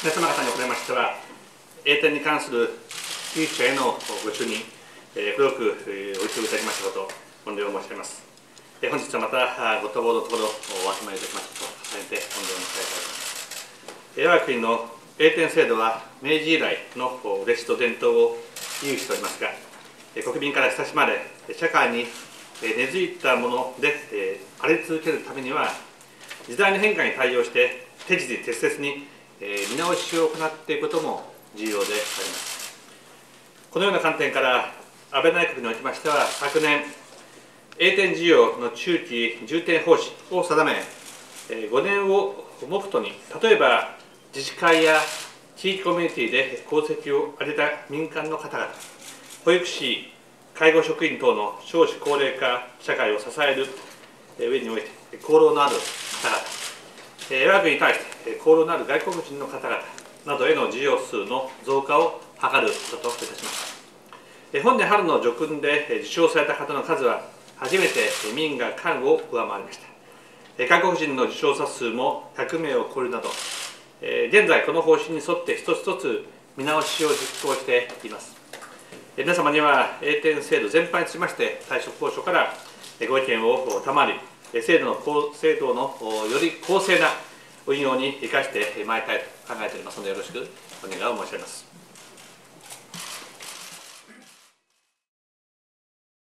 皆様方におかれましては、栄転に関する有識者へのご就任、えー、くどく、えー、お急ぎいただきましたこと、御礼を申し上げます。えー、本日はまた、ご多忙のところ、お集まりいただきましたと、重ねて御礼を申し上げたいと思います。えー、我が国の栄転制度は、明治以来の歴史と伝統を有しておりますが、国民から親しまれ、社会に根付いたもので、えー、あり続けるためには、時代の変化に対応して、手実適切にえ見直しを行っていくことも重要であります。このような観点から安倍内閣におきましては昨年栄転事業の中期重点方針を定め5年を目途に例えば自治会や地域コミュニティで功績を上げた民間の方々保育士介護職員等の少子高齢化社会を支える上において功労のある我が国に対して功労のある外国人の方々などへの事業数の増加を図ることといたしました。本年春の叙勲で受賞された方の数は初めて民が官を上回りました。外国人の受賞者数も100名を超えるなど、現在この方針に沿って一つ一つ見直しを実行しています。皆様には、栄転制度全般につきまして退職交渉からご意見を賜り、制度の制度のより公正な運用に生かしてまいりたいと考えておりますのでよろしくお願いを申し上げます。